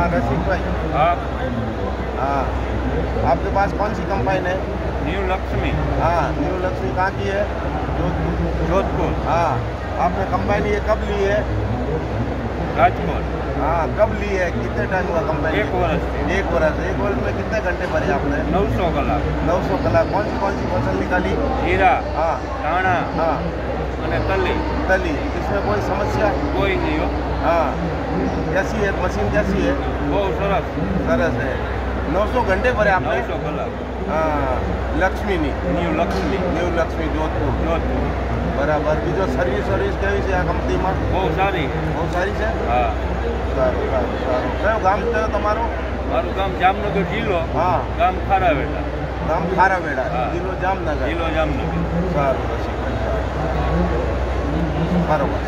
हाँ रसिक भाई હા हाँ आपके पास कौन सी कंबाइन है ન્યૂ લક્ષ્મી हाँ न्यू लक्ष्मी कहाँ की है जोधपुर જોધપુર हाँ आपने कंबाइन ये कब ली है રાજકોટ हाँ कब ली है कितने टाइम हुआ कंबाइन એક વર્ષથી एक वर्ष एक वर्ष में कितने घंटे भरे आपने નવસો કલાક नौ सौ कलाक कौन सी कौन सी फसल निकाली જીરા हाँ ધાણા हाँ અને તલી तली इसमें कोई समस्या કોઈ નહીં હો हाँ कैसी है मशीन कैसी है બહુ સરસ सरस है 900 घंटे भरे आपने નવસો કલાક हाँ लक्ष्मी नहीं ન્યૂ લક્ષ્મી ન્યૂ લક્ષ્મી જોધપુર જોધપુર બરાબર બીજો સર્વિસ સર્વિસ કેવી છે આ કંપનીમાં બહુ સારી બહુ સારી છે હા સારું સારું સારું કયો ગામ કયો તમારું મારું ગામ જામનગર જિલ્લો હા ગામ ખારાવેલા ગામ ખારાવેડા હા. જિલ્લો જામનગર જિલ્લો જામનગર સારું રસિકભાઈ સારું બરોબર